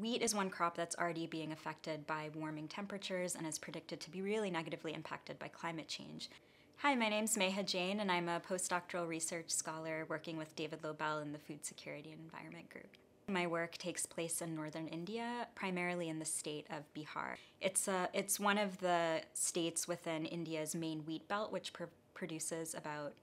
Wheat is one crop that's already being affected by warming temperatures and is predicted to be really negatively impacted by climate change. Hi, my name's Meha Jain, and I'm a postdoctoral research scholar working with David Lobell in the Food Security and Environment Group. My work takes place in northern India, primarily in the state of Bihar. It's, a, it's one of the states within India's main wheat belt, which pr produces about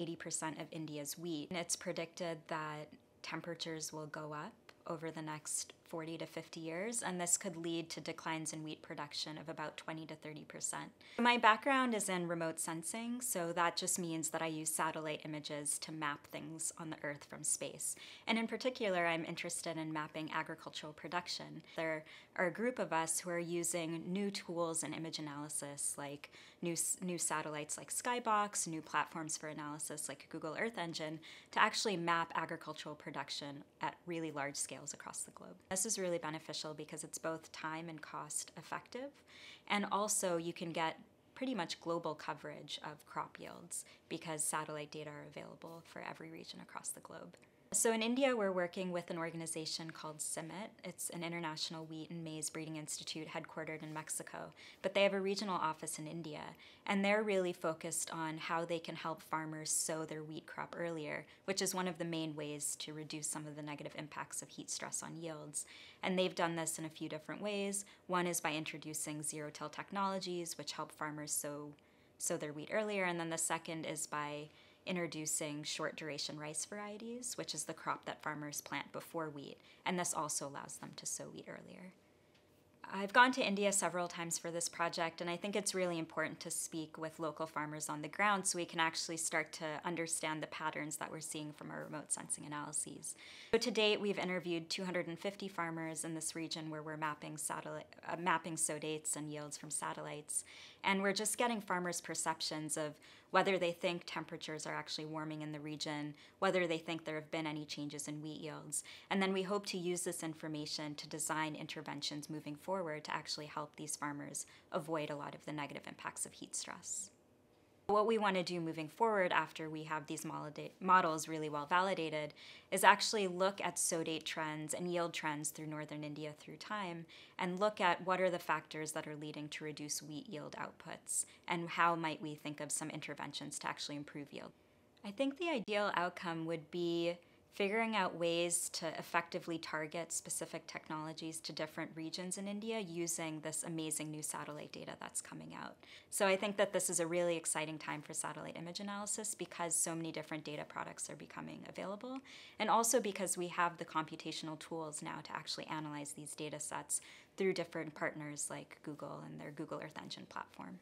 80% of India's wheat. And it's predicted that temperatures will go up over the next 40 to 50 years, and this could lead to declines in wheat production of about 20 to 30 percent. My background is in remote sensing, so that just means that I use satellite images to map things on the Earth from space. And in particular, I'm interested in mapping agricultural production. There are a group of us who are using new tools in image analysis, like new, new satellites like Skybox, new platforms for analysis like Google Earth Engine, to actually map agricultural production at really large scales across the globe. This is really beneficial because it's both time and cost effective, and also you can get pretty much global coverage of crop yields because satellite data are available for every region across the globe. So in India, we're working with an organization called CIMMYT. It's an international wheat and maize breeding institute headquartered in Mexico, but they have a regional office in India, and they're really focused on how they can help farmers sow their wheat crop earlier, which is one of the main ways to reduce some of the negative impacts of heat stress on yields. And they've done this in a few different ways. One is by introducing zero-till technologies, which help farmers sow sow their wheat earlier, and then the second is by introducing short duration rice varieties, which is the crop that farmers plant before wheat, and this also allows them to sow wheat earlier. I've gone to India several times for this project, and I think it's really important to speak with local farmers on the ground so we can actually start to understand the patterns that we're seeing from our remote sensing analyses. So to date, we've interviewed 250 farmers in this region where we're mapping satellite, uh, mapping sow dates and yields from satellites, and we're just getting farmers' perceptions of whether they think temperatures are actually warming in the region, whether they think there have been any changes in wheat yields, and then we hope to use this information to design interventions moving forward forward to actually help these farmers avoid a lot of the negative impacts of heat stress. What we want to do moving forward after we have these models really well validated is actually look at sow date trends and yield trends through northern India through time and look at what are the factors that are leading to reduce wheat yield outputs and how might we think of some interventions to actually improve yield. I think the ideal outcome would be figuring out ways to effectively target specific technologies to different regions in India using this amazing new satellite data that's coming out. So I think that this is a really exciting time for satellite image analysis because so many different data products are becoming available, and also because we have the computational tools now to actually analyze these data sets through different partners like Google and their Google Earth Engine platform.